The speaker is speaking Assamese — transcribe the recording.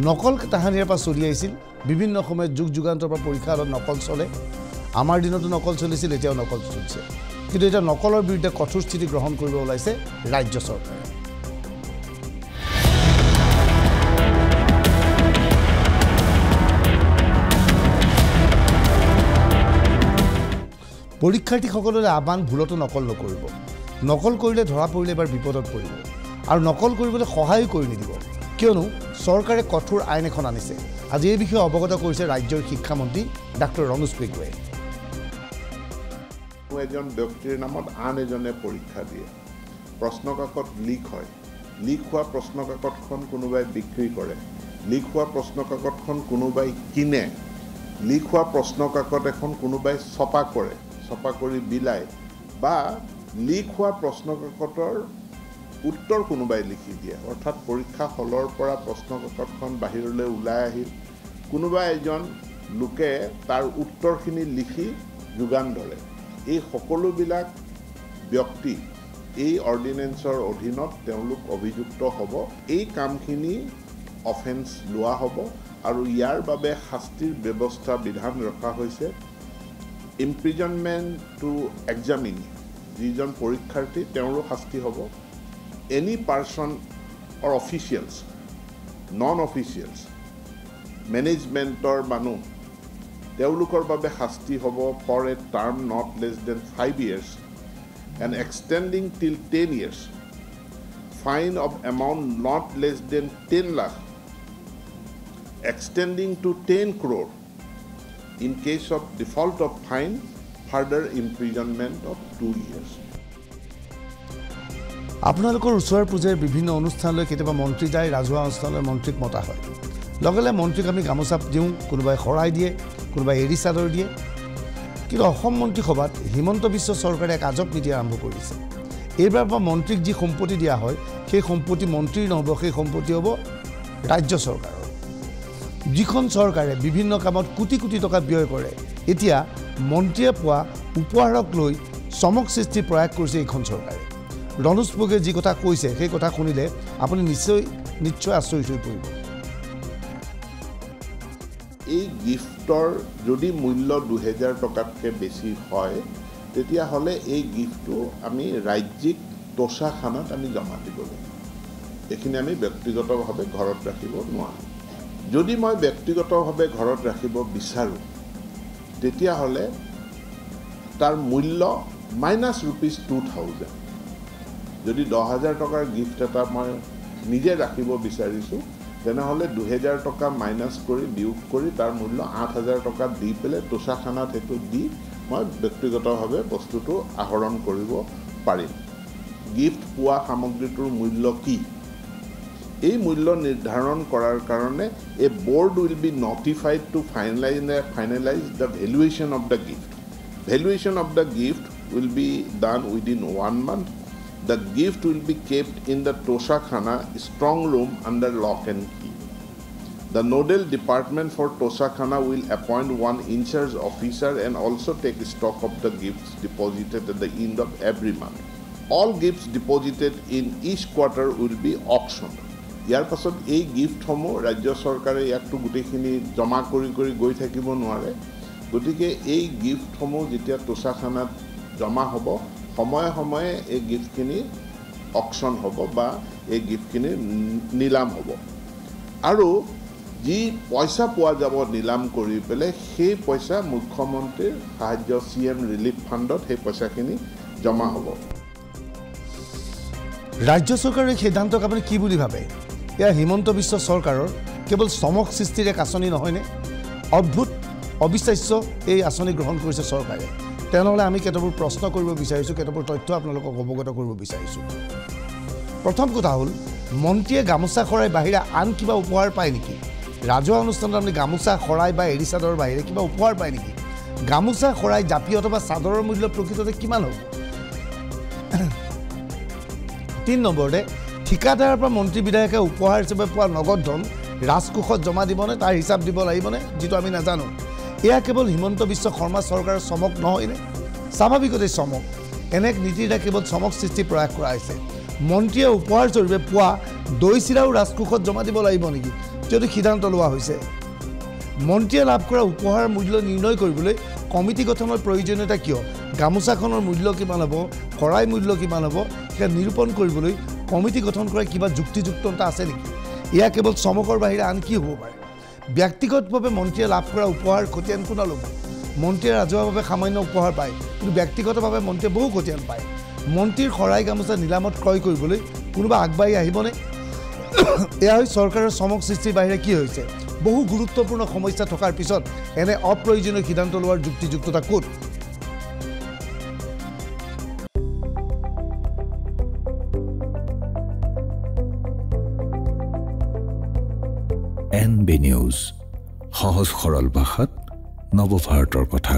নকল তাহানিৰ পৰা চলি আহিছিল বিভিন্ন সময়ত যুগ যুগান্তৰ পৰা পৰীক্ষা হলত নকল চলে। আমাৰ দিনতো নকল চলিছিল এতিয়াও নকল চলিছে। কিন্তু এতিয়া নকলৰ বিৰুদ্ধে কঠোৰ স্থিতি গ্ৰহণ কৰিব ওলাইছে ৰাজ্য চৰকাৰে। পৰীক্ষাৰ্থীসকললৈ আহ্বান ভুলতো নকল নকৰিব। নকল কৰিলে ধৰা পৰিলে এবাৰ বিপদত পৰিব। আৰু নকল কৰিবলৈ সহায়ো কৰি নিদিব। কিয়নো চৰকাৰে কঠোৰ আইন এখন আনিছে। আজি এই বিষয়ে অৱগত কৰিছে ৰাজ্যৰ শিক্ষামন্ত্ৰী ডাক্তৰ ৰণোজ পেগুৱে এজন ব্যক্তিৰ নামত আন এজনে পৰীক্ষা দিয়ে। প্ৰশ্নকাকত লিক হয়। লিক হোৱা প্ৰশ্নকাকতখন কোনোবাই বিক্ৰী কৰে। লিক হোৱা প্ৰশ্নকাকতখন কোনোবাই কিনে। লিক হোৱা প্ৰশ্নকাকত এখন কোনোবাই ছপা কৰে। ছপা কৰি বিলায় বা লিক হোৱা প্ৰশ্নকাকতৰ উত্তৰ কোনোবাই লিখি দিয়ে। অৰ্থাৎ পৰীক্ষা হলৰ পৰা প্ৰশ্নকাকতখন বাহিৰলৈ ওলাই আহিল। কোনোবা এজন লোকে তাৰ উত্তৰখিনি লিখি যোগান ধৰে। এই সকলোবিলাক ব্যক্তি এই অৰ্ডিনেঞ্চৰ অধীনত তেওঁলোক অভিযুক্ত হ'ব। এই কামখিনি অফেন্স লোৱা হ'ব আৰু ইয়াৰ বাবে শাস্তিৰ ব্যৱস্থা বিধান ৰখা হৈছে। Imprisonment to examinee. যিজন পৰীক্ষাৰ্থী তেওঁৰো শাস্তি হ'ব। any person or officials non officials মেনেজমেণ্টৰ মানুহ তেওঁলোকৰ বাবে শাস্তি হ'ব for a term not less than five years and extending till ten years fine of amount not less than ten lakh extending to ten crore in case of default of fine further imprisonment of two years আপোনালোকৰ ওচৰে পুজৰে বিভিন্ন অনুষ্ঠানলৈ কেতিয়াবা মন্ত্ৰী যায় ৰাজহুৱা অনুষ্ঠানলৈ মন্ত্ৰীক মতা হয়। লগে লগে মন্ত্ৰীক আমি গামোচা দিওঁ কোনোবাই শৰাই দিয়ে কোনোবাই এৰী চাদৰ দিয়ে। কিন্তু অসম মন্ত্ৰীসভাত হিমন্ত বিশ্ব চৰকাৰে এক আজব নীতি আৰম্ভ কৰিছে এইবাৰ পৰা মন্ত্ৰীক যি সম্পত্তি দিয়া হয় সেই সম্পত্তি মন্ত্ৰীৰ নহ'ব সেই সম্পত্তি হ'ব ৰাজ্য চৰকাৰৰ। যিখন চৰকাৰে বিভিন্ন কামত কোটি কোটি টকা ব্যয় কৰে এতিয়া মন্ত্ৰীয়ে পোৱা উপহাৰক লৈ চমক সৃষ্টিৰ প্ৰয়াস কৰিছে এইখন চৰকাৰে। ৰণোজ পেগুৱে যি কথা কৈছে সেই কথা শুনিলে আপুনি নিশ্চয় নিশ্চয় আচৰিত হৈ পৰিব। এই গিফ্টৰ যদি মূল্য দুহেজাৰ টকাতকৈ বেছি হয় তেতিয়াহ'লে এই গিফ্টটো আমি ৰাজ্যিক তোষাখানাত আমি জমা দিব লাগিব। এইখিনি আমি ব্যক্তিগতভাৱে ঘৰত ৰাখিব নোৱাৰোঁ। যদি মই ব্যক্তিগতভাৱে ঘৰত ৰাখিব বিচাৰোঁ তেতিয়াহ'লে তাৰ মূল্য মাইনাছ ৰুপিজ টু থাউজেণ্ড যদি দহ হাজাৰ টকাৰ গিফ্ট এটা মই নিজে ৰাখিব বিচাৰিছোঁ তেনেহ'লে দুহেজাৰ টকা মাইনাছ কৰি বিয়োগ কৰি তাৰ মূল্য আঠ হাজাৰ টকা দি পেলাই তোষাখানাত সেইটো দি মই ব্যক্তিগতভাৱে বস্তুটো আহৰণ কৰিব পাৰিম। গিফ্ট পোৱা সামগ্ৰীটোৰ মূল্য কি? এই মূল্য নিৰ্ধাৰণ কৰাৰ কাৰণে a board will be notified to finalize finalize the valuation of the gift valuation of the gift will be done within one month The gift will be kept in the Toshakhana strong room under lock and key. The nodal department for Toshakhana will appoint one in charge officer and also take stock of the gifts deposited at the end of every month. All gifts deposited in each quarter will be auctioned. ইয়াৰ পাছত এই গিফ্টসমূহ ৰাজ্য চৰকাৰে ইয়াকতো গোটেইখিনি জমা কৰি কৰি গৈ থাকিব নোৱাৰে গতিকে এই গিফ্টসমূহ যেতিয়া তোষাখানাত জমা হ'ব সময়ে সময়ে এই গিফ্টখিনি অকশ্যন হ'ব বা এই গিফ্টখিনি নিলাম হ'ব। আৰু যি পইচা পোৱা যাব নিলাম কৰি পেলাই সেই পইচা মুখ্যমন্ত্ৰীৰ সাহায্য চি এম ৰিলিফ ফাণ্ডত সেই পইচাখিনি জমা হ'ব। ৰাজ্য চৰকাৰৰ এই সিদ্ধান্তক আপুনি কি বুলি ভাবে? এয়া হিমন্ত বিশ্ব চৰকাৰৰ কেৱল চমক সৃষ্টিৰ এক আঁচনি নহয়নে? অদ্ভুত অবিশ্বাস্য এই আঁচনি গ্ৰহণ কৰিছে চৰকাৰে। তেনেহ'লে আমি কেইটাবোৰ প্ৰশ্ন কৰিব বিচাৰিছোঁ কেইটাবোৰ তথ্য আপোনালোকক অৱগত কৰিব বিচাৰিছোঁ। প্ৰথম কথা হ'ল মন্ত্ৰীয়ে গামোচা শৰাই বাহিৰে আন কিবা উপহাৰ পায় নেকি? ৰাজহুৱা অনুষ্ঠানত আপুনি গামোচা শৰাই বা এৰী চাদৰৰ বাহিৰে কিবা উপহাৰ পায় নেকি? গামোচা শৰাই জাপি অথবা চাদৰৰ মূল্য প্ৰকৃততে কিমান হ'ব? তিনি নম্বৰতে ঠিকাদাৰৰ পৰা মন্ত্ৰী বিধায়কে উপহাৰ হিচাপে পোৱা নগদ ধন ৰাজকোষত জমা দিবনে? তাৰ হিচাপ দিব লাগিবনে? যিটো আমি নাজানো। এয়া কেৱল হিমন্ত বিশ্ব শৰ্মা চৰকাৰৰ চমক নহয়নে? স্বাভাৱিকতে চমক। এনে এক নীতিৰ কেৱল চমক সৃষ্টিৰ প্ৰয়াস কৰা হৈছে। মন্ত্ৰীয়ে উপহাৰ স্বৰূপে পোৱা দৈ চিৰাও ৰাজকোষত জমা দিব লাগিব নেকি? যিহেতু সিদ্ধান্ত লোৱা হৈছে। মন্ত্ৰীয়ে লাভ কৰা উপহাৰ মূল্য নিৰ্ণয় কৰিবলৈ কমিটি গঠনৰ প্ৰয়োজনীয়তা কিয়? গামোচাখনৰ মূল্য কিমান হ'ব? শৰাই মূল্য কিমান হ'ব? সেয়া নিৰূপণ কৰিবলৈ কমিটি গঠন কৰা কিবা যুক্তিযুক্ততা আছে নেকি? এয়া কেৱল চমকৰ বাহিৰে আন কি হ'ব পাৰে? ব্যক্তিগতভাৱে মন্ত্ৰীয়ে লাভ কৰা উপহাৰ খতিয়ান কোনা ল'ব মন্ত্ৰীয়ে ৰাজহুৱাভাৱে সামান্য উপহাৰ পায় কিন্তু ব্যক্তিগতভাৱে মন্ত্ৰীয়ে বহু খতিয়ান পায়। মন্ত্ৰীৰ শৰাই গামোচা নিলামত ক্ৰয় কৰিবলৈ কোনোবা আগবাঢ়ি আহিবনে? এয়া হৈ চৰকাৰৰ চমক সৃষ্টিৰ বাহিৰে কি হৈছে? বহু গুৰুত্বপূৰ্ণ সমস্যা থকাৰ পিছত এনে অপ্ৰয়োজনীয় সিদ্ধান্ত লোৱাৰ যুক্তিযুক্ততা ক'ত? এন বি নিউজ সহজ সৰল ভাষাত নৱভাৰতৰ কথা।